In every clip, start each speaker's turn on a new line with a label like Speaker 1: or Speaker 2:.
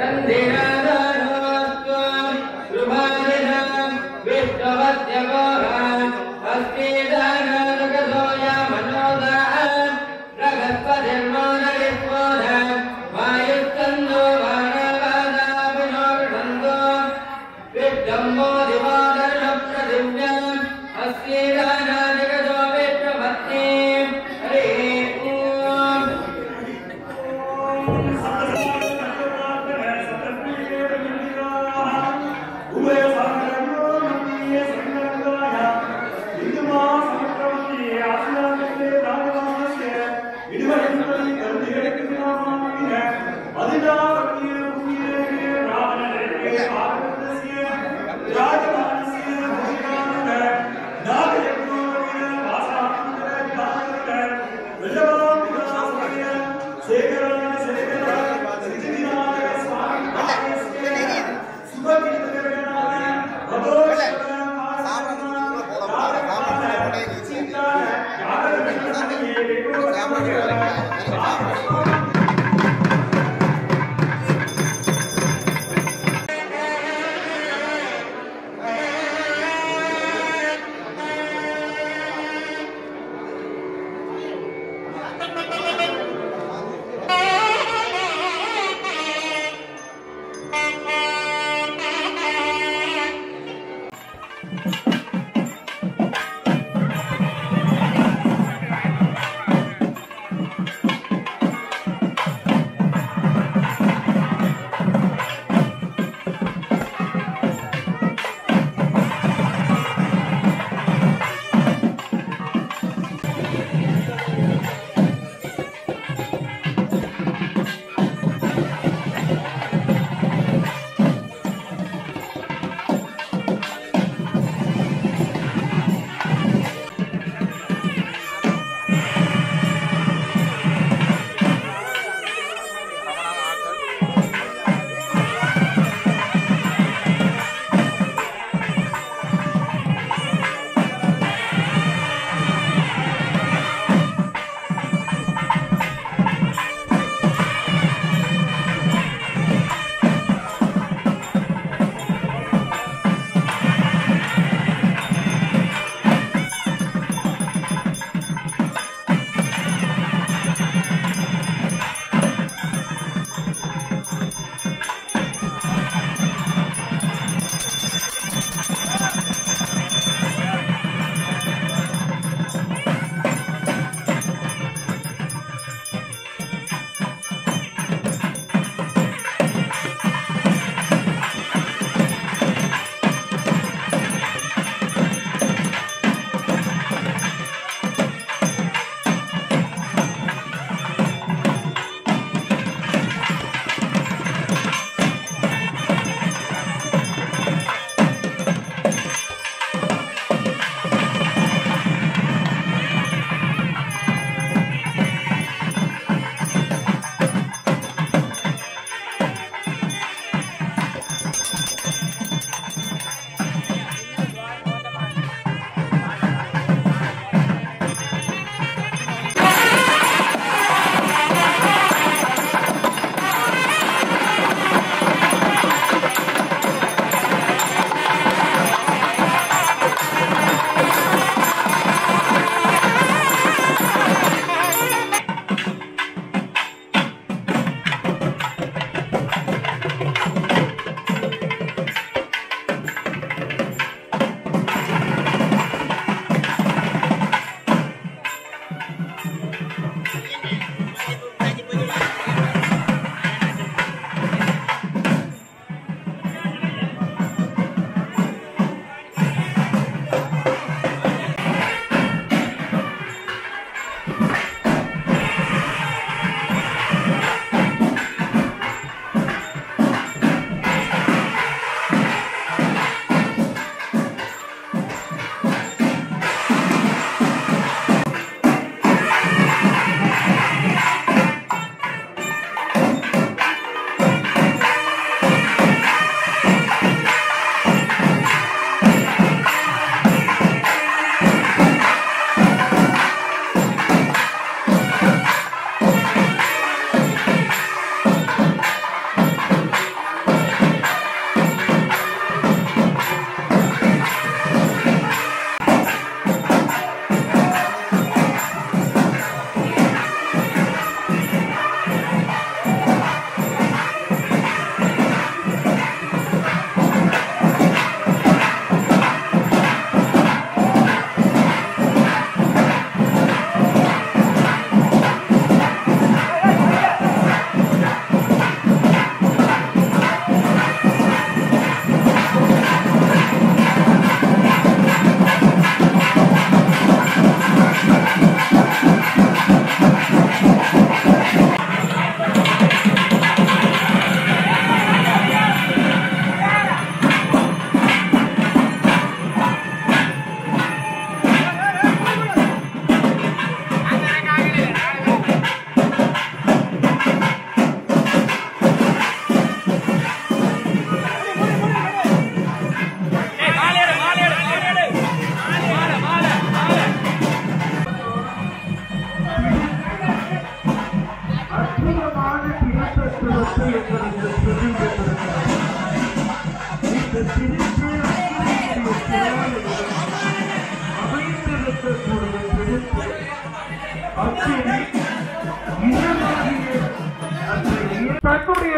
Speaker 1: Bandeira Thank you.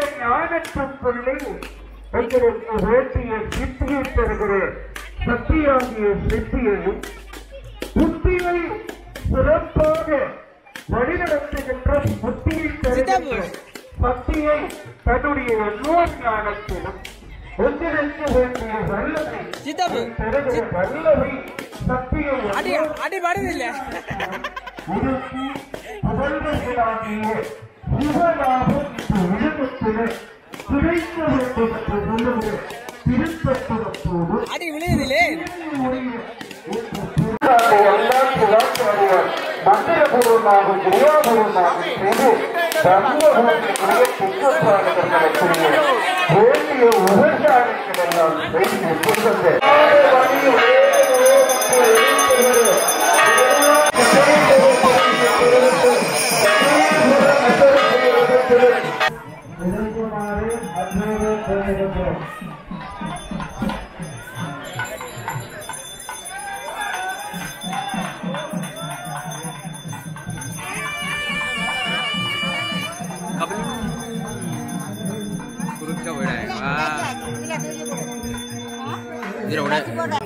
Speaker 2: பதினெட்டு புள்ளி எங்களுக்கு வேண்டிய சித்தியை தருகிற சக்தியாகிய சித்தியையும் புத்தியை சிறப்பாக வழிநடத்துகின்ற புத்தியை தருகின்ற சக்தியை தன்னுடைய எல்லோ ஞானத்திலும் ஒன்றிணைக்க வேண்டிய வல்லமை. தருகிற வல்லமை சக்தியை
Speaker 1: அடி அடி படுதில்ல
Speaker 2: உருக்கி புகழ்வர்களாகிய சிவநாமம் உலகத்திலே கிடைக்க வேண்டும் என்று சொல்லுகிற திருத்தத்துவத்தோடு மந்திரபூர்வமாக கிரியாபூர்வமாக செய்து வேண்டிய செய்து
Speaker 1: Đi đâu đấy?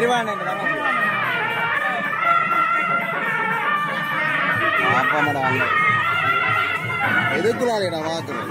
Speaker 1: கிருவான
Speaker 3: ஆப்பாமடா அங்க எதுக்குறாடா வாக்குறேன்